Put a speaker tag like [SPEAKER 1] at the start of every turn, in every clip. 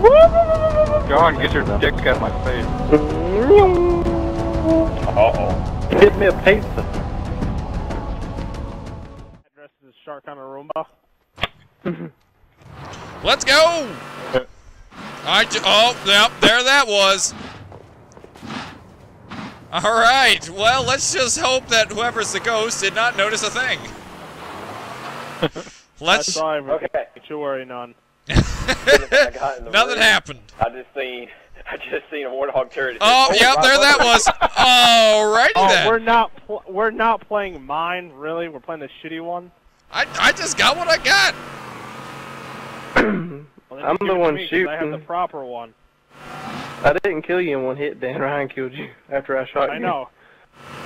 [SPEAKER 1] John, get your dick out of my face.
[SPEAKER 2] Uh-oh.
[SPEAKER 3] Get me a pizza.
[SPEAKER 4] Address is Shark on a Roomba.
[SPEAKER 5] Let's go! I ju- oh, yep, there that was. All right. Well, let's just hope that whoever's the ghost did not notice a thing. Let's.
[SPEAKER 4] saw everything.
[SPEAKER 2] Okay.
[SPEAKER 4] Don't you worry none.
[SPEAKER 2] I got in the
[SPEAKER 5] Nothing
[SPEAKER 2] room.
[SPEAKER 5] happened.
[SPEAKER 2] I just seen, I just seen a warthog turret.
[SPEAKER 5] Oh, yep, there that was. Alrighty
[SPEAKER 4] Oh,
[SPEAKER 5] then.
[SPEAKER 4] we're not pl- we're not playing mine, really. We're playing the shitty one.
[SPEAKER 5] I, I just got what I got.
[SPEAKER 4] Well,
[SPEAKER 3] I'm the
[SPEAKER 4] it to
[SPEAKER 3] one
[SPEAKER 4] me, 'cause I have the proper one.
[SPEAKER 3] I didn't kill you in one hit, Dan. Ryan killed you after I shot you.
[SPEAKER 4] I know.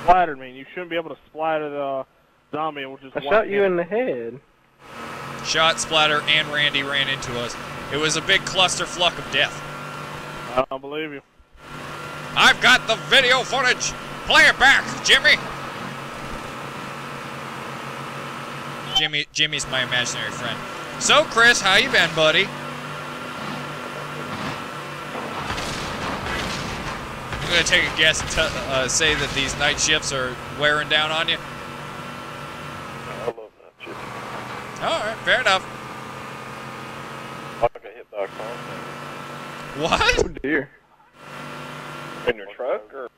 [SPEAKER 4] Splattered me. You shouldn't be able to splatter the zombie, which is
[SPEAKER 3] I
[SPEAKER 4] one
[SPEAKER 3] shot you in the head.
[SPEAKER 5] Shot, Splatter, and Randy ran into us. It was a big cluster fluck of death.
[SPEAKER 4] I don't believe you.
[SPEAKER 5] I've got the video footage. Play it back, Jimmy. Jimmy, Jimmy's my imaginary friend. So, Chris, how you been, buddy? I'm gonna take a guess and t- uh, say that these night shifts are wearing down on you.
[SPEAKER 2] I love that shit.
[SPEAKER 5] All right, fair enough.
[SPEAKER 2] I got hit by a car.
[SPEAKER 5] What?
[SPEAKER 3] Oh dear.
[SPEAKER 2] In your truck or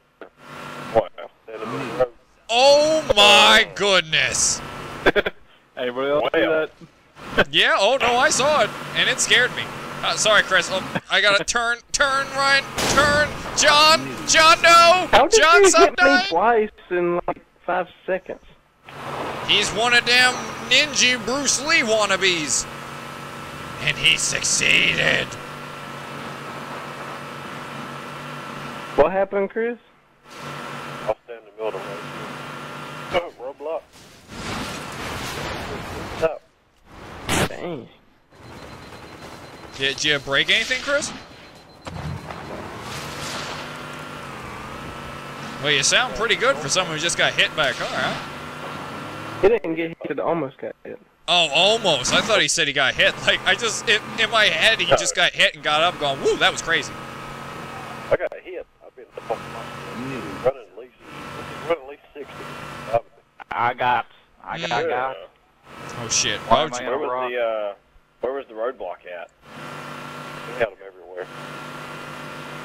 [SPEAKER 2] what? Instead of the road.
[SPEAKER 5] Oh my goodness.
[SPEAKER 1] Anybody else
[SPEAKER 2] Wow.
[SPEAKER 1] see that?
[SPEAKER 5] Yeah, oh no, I saw it, and it scared me. Uh, sorry, Chris. Oh, I gotta turn, turn, Ryan, turn. John, John, no!
[SPEAKER 3] How did
[SPEAKER 5] John,
[SPEAKER 3] you hit me twice in like five seconds?
[SPEAKER 5] He's one of them ninja Bruce Lee wannabes. And he succeeded.
[SPEAKER 3] What happened, Chris?
[SPEAKER 2] I'll stand in the middle of the road. Oh, roadblock. Stop.
[SPEAKER 3] Dang.
[SPEAKER 5] Did, did you break anything, Chris? Well, you sound pretty good for someone who just got hit by a car, huh?
[SPEAKER 3] He didn't get hit. Almost got hit.
[SPEAKER 5] Oh, almost. I thought he said he got hit. Like, I just, in, in my head, he just got hit and got up going, woo, that was crazy.
[SPEAKER 2] I got hit. I've been running at least, running at least 60. Um,
[SPEAKER 1] I got. I got. I
[SPEAKER 5] Mm.
[SPEAKER 1] got.
[SPEAKER 5] Oh, shit.
[SPEAKER 1] Why am
[SPEAKER 2] Where was the, uh, where was the roadblock at? We had them everywhere.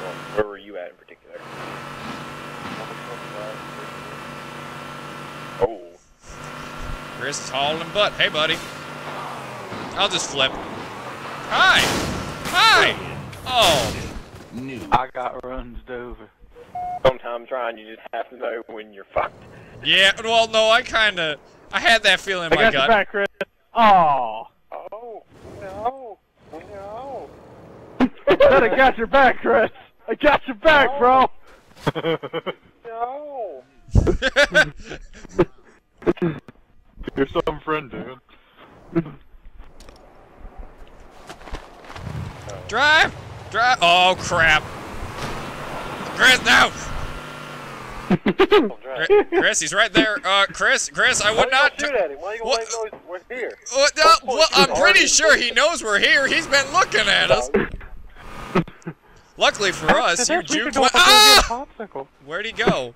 [SPEAKER 2] Well, where were you at in particular? Oh.
[SPEAKER 5] Chris is hauling butt. Hey, buddy. I'll just flip. Hi. Hi. Oh.
[SPEAKER 1] I got runs over.
[SPEAKER 2] Sometimes, Ryan, you just have to know when you're fucked.
[SPEAKER 5] Yeah, well, no, I kind of, I had that feeling in
[SPEAKER 4] I
[SPEAKER 5] my
[SPEAKER 4] got your
[SPEAKER 5] gut.
[SPEAKER 4] back, Chris. Oh.
[SPEAKER 2] Oh, no, no.
[SPEAKER 4] I I got your back, Chris. I got your back, bro.
[SPEAKER 2] No.
[SPEAKER 1] You're some friend, dude.
[SPEAKER 5] Drive. Drive. Oh, crap. Chris, no.
[SPEAKER 2] Don't drive.
[SPEAKER 5] Chri- Chris, he's right there. Uh, Chris, Chris, I would
[SPEAKER 2] you
[SPEAKER 5] not.
[SPEAKER 2] gonna shoot at him? Why you gonna
[SPEAKER 5] What-
[SPEAKER 2] let him know we're here?
[SPEAKER 5] Uh, no,
[SPEAKER 2] Don't
[SPEAKER 5] well, I'm pretty sure he knows we're here. He's been looking at us. Luckily for us, you juked. Ah! Where'd he go?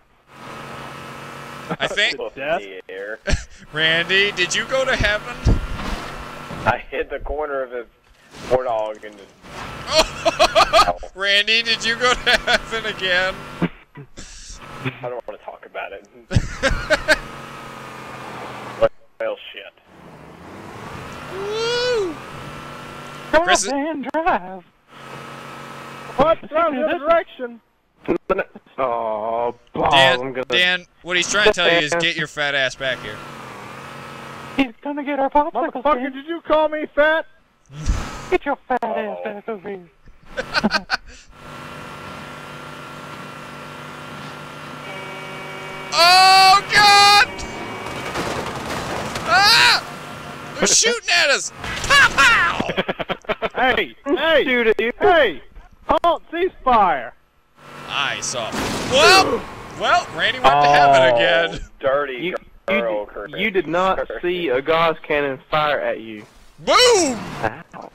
[SPEAKER 5] I think.
[SPEAKER 2] Up
[SPEAKER 4] Death?
[SPEAKER 5] Randy, did you go to heaven?
[SPEAKER 2] I hit the corner of his warthog and just,
[SPEAKER 5] Randy, did you go to heaven again?
[SPEAKER 2] I don't want to talk about it. well, shit.
[SPEAKER 5] Woo!
[SPEAKER 1] Come
[SPEAKER 5] Chris-
[SPEAKER 1] on, man, drive.
[SPEAKER 4] What? Down the direction.
[SPEAKER 3] Oh, balls! I'm
[SPEAKER 5] Dan,
[SPEAKER 3] gonna.
[SPEAKER 5] Dan, what he's trying to tell you is get your fat ass back here.
[SPEAKER 1] He's gonna get our popsicle.
[SPEAKER 4] Motherfucker,
[SPEAKER 1] man.
[SPEAKER 4] did you call me fat?
[SPEAKER 1] Get your fat ass back over here.
[SPEAKER 5] Oh God! Ah! They're shooting at us! Pow pow!
[SPEAKER 4] Hey, hey,
[SPEAKER 3] Shoot at you.
[SPEAKER 4] hey! Halt, ceasefire!
[SPEAKER 5] I saw. Well, well, Randy went to heaven again.
[SPEAKER 2] Dirty
[SPEAKER 3] You,
[SPEAKER 2] girl,
[SPEAKER 3] you,
[SPEAKER 2] Chris.
[SPEAKER 3] you did not see a gauss cannon fire at you.
[SPEAKER 5] Boom!
[SPEAKER 3] Ow.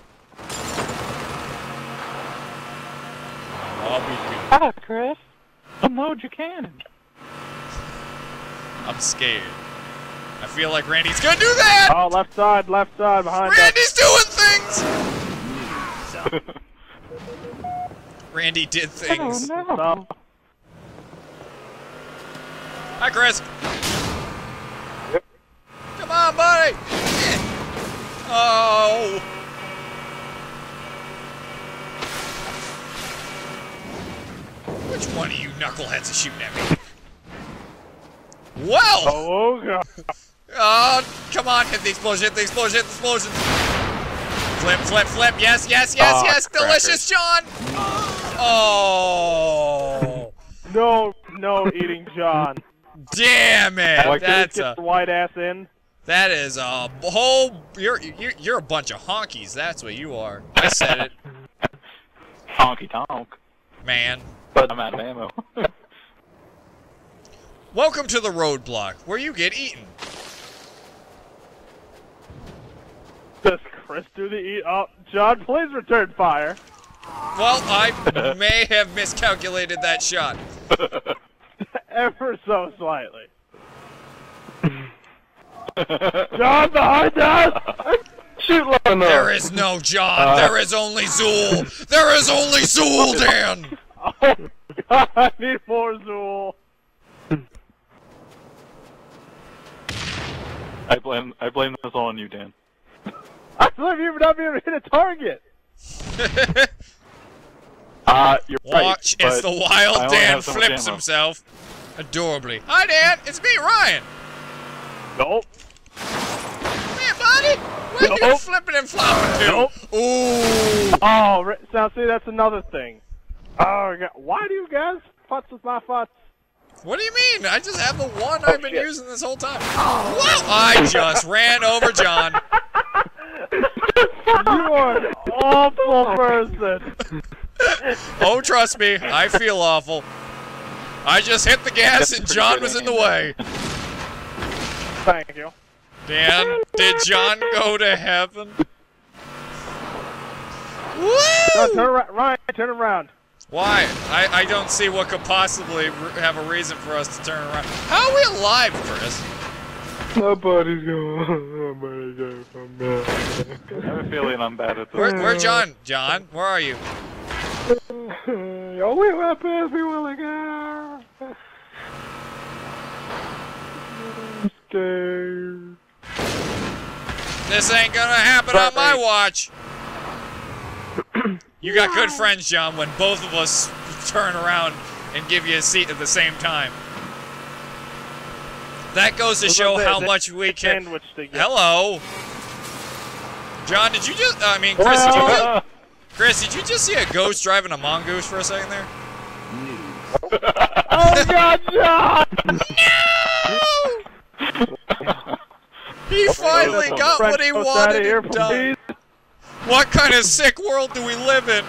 [SPEAKER 5] I'll be good.
[SPEAKER 1] Ah, Chris. Unload your cannon.
[SPEAKER 5] I'm scared. I feel like Randy's gonna do that!
[SPEAKER 4] Oh, left side, left side, behind us.
[SPEAKER 5] Randy's doing things! Randy did
[SPEAKER 1] Oh,
[SPEAKER 5] things.
[SPEAKER 1] no.
[SPEAKER 4] No.
[SPEAKER 5] Hi, Chris. Yep. Come on, buddy. Oh. Which one of you knuckleheads is shooting at me? Well.
[SPEAKER 4] Oh, God.
[SPEAKER 5] Oh, come on, hit the explosion, hit the explosion, hit the explosion. Flip, flip, flip. Yes, yes, yes,
[SPEAKER 2] Aw,
[SPEAKER 5] yes. Delicious, John. Oh. Oh.
[SPEAKER 4] No, no eating John.
[SPEAKER 5] Damn it.
[SPEAKER 4] Why can't
[SPEAKER 5] That's
[SPEAKER 4] you
[SPEAKER 5] a,
[SPEAKER 4] get the white ass in?
[SPEAKER 5] that is a whole, you're, you're, you're a bunch of honkies. That's what you are. I said it,
[SPEAKER 6] Honky tonk.
[SPEAKER 5] man.
[SPEAKER 6] But I'm out of ammo.
[SPEAKER 5] Welcome to the roadblock, where you get eaten.
[SPEAKER 4] Does Chris do the eat? Oh, John, please return fire.
[SPEAKER 5] Well, I may have miscalculated that shot.
[SPEAKER 4] Ever so slightly. John, behind us!
[SPEAKER 3] Shoot low enough.
[SPEAKER 5] There is no John. Uh, there is only Zuul. There is only Zuul, Dan.
[SPEAKER 4] Oh, God, I need more Zuul.
[SPEAKER 6] I blame I blame this all on you, Dan.
[SPEAKER 4] I believe you for not being able to hit a target.
[SPEAKER 6] Uh, you're
[SPEAKER 5] Watch
[SPEAKER 6] right.
[SPEAKER 5] as the wild Dan
[SPEAKER 6] so
[SPEAKER 5] flips himself adorably. Hi, Dan. It's me, Ryan.
[SPEAKER 4] Nope.
[SPEAKER 5] Hey, buddy. Where you
[SPEAKER 4] Nope.
[SPEAKER 5] flipping and flopping to?
[SPEAKER 4] Nope.
[SPEAKER 5] Ooh.
[SPEAKER 4] Oh, now see, that's another thing. Oh, God. why do you guys futz with my futz?
[SPEAKER 5] What do you mean? I just have the one I've been using this whole time. What? I just ran over John.
[SPEAKER 4] You are an awful person.
[SPEAKER 5] Oh, trust me, I feel awful. I just hit the gas and John was in the way.
[SPEAKER 4] Thank you.
[SPEAKER 5] Dan, did John go to heaven?
[SPEAKER 4] No, turn around. Ryan, turn around.
[SPEAKER 5] Why? I, I don't see what could possibly r- have a reason for us to turn around. How are we alive, Chris?
[SPEAKER 3] Nobody's going. Nobody's going from me.
[SPEAKER 6] I have a feeling I'm bad at this.
[SPEAKER 5] Where, where John? John, where are you?
[SPEAKER 3] Oh, we went past me while ago. Scared.
[SPEAKER 5] This ain't gonna happen on my
[SPEAKER 4] Sorry.
[SPEAKER 5] watch. You got good friends, John, when both of us turn around and give you a seat at the same time. That goes to show
[SPEAKER 4] up,
[SPEAKER 5] how much we can.
[SPEAKER 4] Sandwich to get.
[SPEAKER 5] Hello. John, did you just? I mean, Chris, did you just, Chris, did you just see a ghost driving a mongoose for a second there?
[SPEAKER 4] Oh, God, John!
[SPEAKER 5] He finally got what he
[SPEAKER 4] French toast outta
[SPEAKER 5] wanted
[SPEAKER 4] here,
[SPEAKER 5] and done.
[SPEAKER 4] please.
[SPEAKER 5] What kind of sick world do we live in?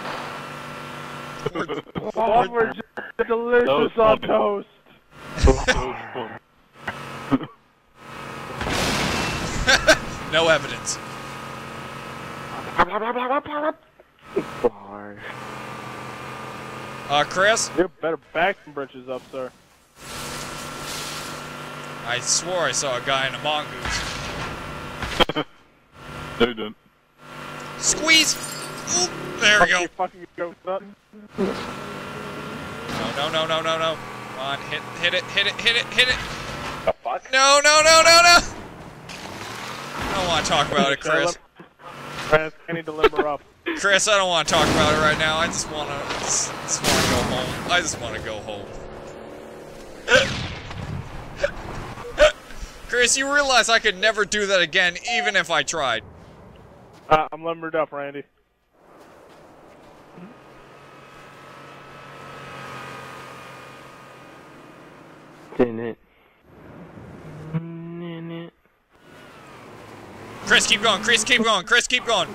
[SPEAKER 4] Oh, we're just delicious on toast.
[SPEAKER 5] No evidence.
[SPEAKER 3] Bye.
[SPEAKER 5] Uh, Chris,
[SPEAKER 4] You better back some britches up, sir.
[SPEAKER 5] I swore I saw a guy in a mongoose.
[SPEAKER 6] no, you didn't.
[SPEAKER 5] Squeeze! Oop, there we go.
[SPEAKER 4] Fucking go nut.
[SPEAKER 5] No, no, no, no, no, no. Come on, hit, hit it, hit it, hit it, hit it.
[SPEAKER 2] The fuck?
[SPEAKER 5] No, no, no, no, no. I don't want to talk about it, Chris.
[SPEAKER 4] Chris, I need to limber up.
[SPEAKER 5] Chris, I don't want to talk about it right now. I just want to, just, just want to go home. I just want to go home. Chris, you realize I could never do that again, even if I tried.
[SPEAKER 4] Uh, I'm limbered up, Randy.
[SPEAKER 3] In it. In it.
[SPEAKER 5] Chris, keep going. Chris, keep going. Chris, keep going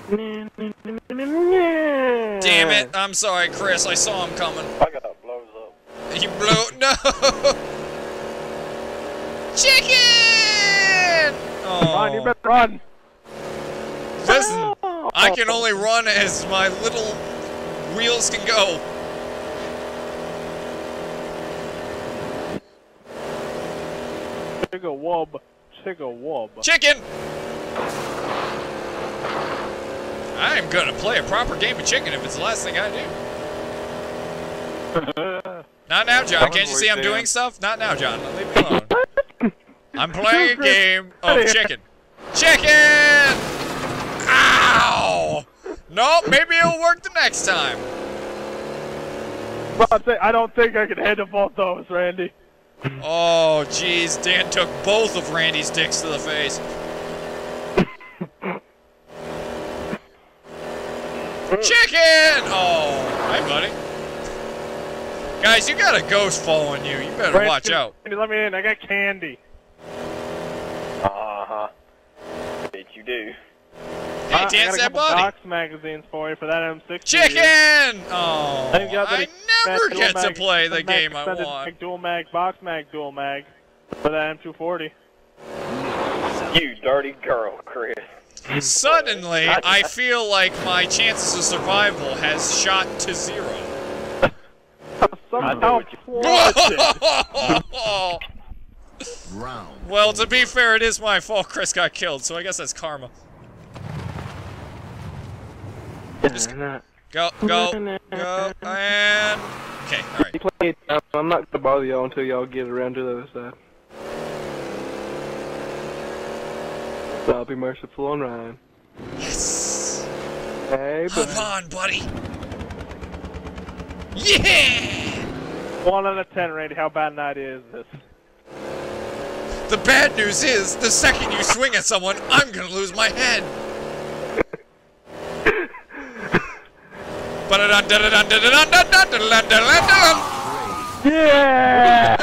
[SPEAKER 5] damn it. I'm sorry, Chris. I saw him coming.
[SPEAKER 2] I got blows up.
[SPEAKER 5] You blow. no! Chicken!
[SPEAKER 4] Oh. Run,
[SPEAKER 5] you
[SPEAKER 4] better run!
[SPEAKER 5] Listen. I oh. can only run as my little wheels can go.
[SPEAKER 4] Chicka wob. Chicka.
[SPEAKER 5] Chicken! I'm gonna play a proper game of chicken if it's the last thing I do. Not now, John. Can't you see I'm doing stuff? Not now, John. Leave me alone. I'm playing a game of chicken. Chicken! Ow! No, maybe it'll work the next time.
[SPEAKER 4] But I I don't think I can handle both those, Randy.
[SPEAKER 5] Oh, jeez. Dan took both of Randy's dicks to the face. Chicken! Oh, hi, buddy. Guys, you got a ghost following you. You better
[SPEAKER 4] Randy,
[SPEAKER 5] watch out.
[SPEAKER 4] Randy, let me in. I got candy.
[SPEAKER 2] Uh huh. Bet you do.
[SPEAKER 5] Hey,
[SPEAKER 4] I- I
[SPEAKER 5] dance
[SPEAKER 4] got a
[SPEAKER 5] that
[SPEAKER 4] couple
[SPEAKER 5] body.
[SPEAKER 4] Box magazines for you for that M60.
[SPEAKER 5] Chicken! Oh,
[SPEAKER 4] I've got
[SPEAKER 5] I
[SPEAKER 4] the
[SPEAKER 5] never
[SPEAKER 4] dual
[SPEAKER 5] get to play the game I want.
[SPEAKER 4] mag, Dual mag, box mag, dual mag for that M240.
[SPEAKER 2] You dirty girl, Chris.
[SPEAKER 5] Suddenly, I feel like my chances of survival has shot to zero.
[SPEAKER 4] Somehow
[SPEAKER 2] what you-
[SPEAKER 4] plotted.
[SPEAKER 7] Round.
[SPEAKER 5] well, to be fair, it is my fault Chris got killed, so I guess that's karma. Just-
[SPEAKER 3] Nah.
[SPEAKER 5] Go, go, go, and... Okay, alright.
[SPEAKER 3] You play it, uh, I'm not gonna bother y'all until y'all get around to the other side. I'll be merciful on Ryan.
[SPEAKER 5] Yes!
[SPEAKER 3] Hey,
[SPEAKER 5] buddy.
[SPEAKER 3] Come
[SPEAKER 5] on, buddy! Yeah!
[SPEAKER 4] One out of ten, Randy. How bad an idea is this?
[SPEAKER 5] The bad news is, the second you swing at someone, I'm gonna lose my head!
[SPEAKER 4] Yeah!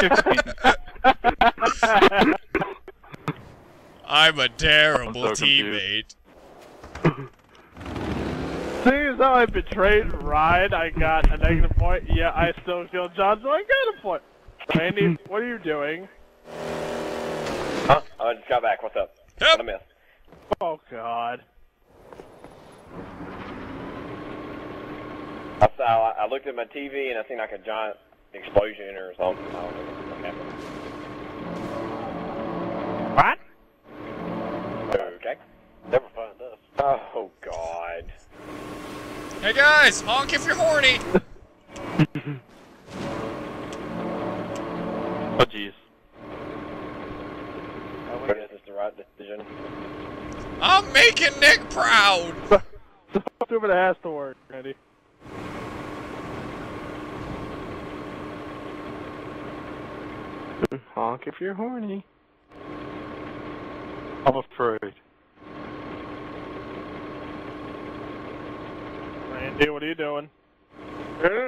[SPEAKER 5] I'm a terrible
[SPEAKER 6] I'm so
[SPEAKER 5] teammate.
[SPEAKER 4] Seeing as how I betrayed Ryan, I got a negative point. Yeah, I still killed John, so I got a point. Randy, what are you doing?
[SPEAKER 2] Huh? I just got back. What's up?
[SPEAKER 5] Yep.
[SPEAKER 2] What a miss.
[SPEAKER 4] Oh God.
[SPEAKER 2] I saw. I looked at my TV and I seen like a giant explosion or something. I don't know what happened.
[SPEAKER 4] What?
[SPEAKER 2] Okay. Never find us. Oh God.
[SPEAKER 5] Hey guys, honk if you're horny.
[SPEAKER 6] Oh jeez.
[SPEAKER 2] I guess it's the right decision.
[SPEAKER 5] I'm making Nick proud.
[SPEAKER 4] So stupid it has to work, Randy.
[SPEAKER 3] honk if you're horny.
[SPEAKER 6] I'm afraid.
[SPEAKER 4] Randy, what are you doing?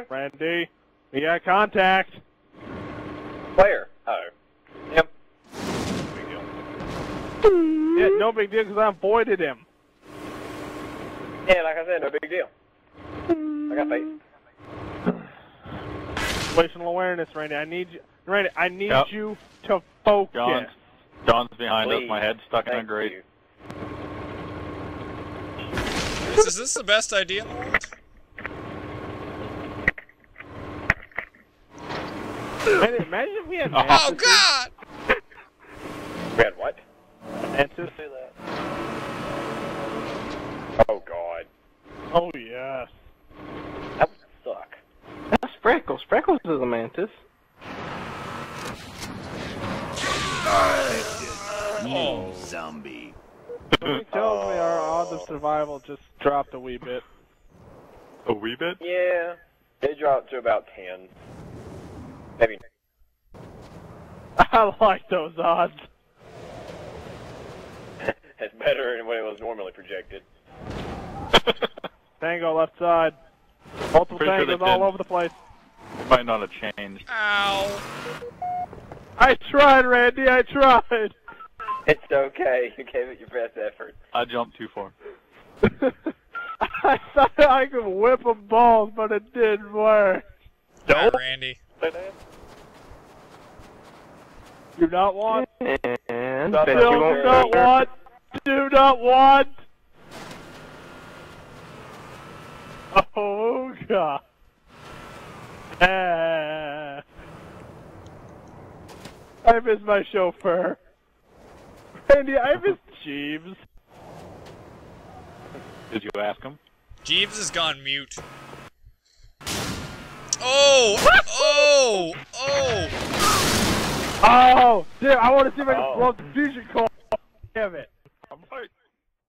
[SPEAKER 4] Randy, we got contact.
[SPEAKER 2] Where? Oh. Yep. Big deal.
[SPEAKER 4] Yeah, no big deal because I avoided him.
[SPEAKER 2] Yeah, like I said, no big deal. I got faith.
[SPEAKER 4] Situational awareness, Randy. I need you, Randy. I need
[SPEAKER 6] Yep.
[SPEAKER 4] you to focus.
[SPEAKER 6] John's, John's behind us. My head's stuck in a grate.
[SPEAKER 2] you.
[SPEAKER 5] Is, is this the best idea in the world?
[SPEAKER 4] Imagine if we had
[SPEAKER 5] Oh
[SPEAKER 4] Mantis.
[SPEAKER 5] God!
[SPEAKER 2] We had what?
[SPEAKER 4] Mantis.
[SPEAKER 2] Oh God.
[SPEAKER 4] Oh yes.
[SPEAKER 2] That would suck.
[SPEAKER 3] That's Freckles. Freckles is a mantis.
[SPEAKER 5] Oh,
[SPEAKER 7] Zombie.
[SPEAKER 4] Something tells me our odds of survival just dropped a wee bit.
[SPEAKER 6] A wee bit?
[SPEAKER 2] Yeah. It dropped to about ten. Maybe.
[SPEAKER 4] I like those odds.
[SPEAKER 2] That's better than what it was normally projected.
[SPEAKER 4] Tango left side. Multiple
[SPEAKER 6] Pretty sure
[SPEAKER 4] all over the place.
[SPEAKER 6] It Might not have changed.
[SPEAKER 5] ow!
[SPEAKER 4] I tried, Randy. I tried.
[SPEAKER 2] It's okay. You gave it your best effort.
[SPEAKER 6] I jumped too far.
[SPEAKER 4] I thought I could whip them balls, but it didn't work.
[SPEAKER 5] Hi, Randy.
[SPEAKER 4] Do not want.
[SPEAKER 3] And
[SPEAKER 2] Stop
[SPEAKER 3] bet you
[SPEAKER 4] Still
[SPEAKER 3] won't
[SPEAKER 4] do not
[SPEAKER 3] get
[SPEAKER 4] want. Do not want. Oh god. Ah. I miss my chauffeur. Andy, I miss Jeeves.
[SPEAKER 6] Did you ask him?
[SPEAKER 5] Jeeves has gone mute. Oh! Oh! Oh!
[SPEAKER 4] Oh, dude, I want to see if I can
[SPEAKER 2] oh.
[SPEAKER 4] blow up the fusion core. Damn it. I might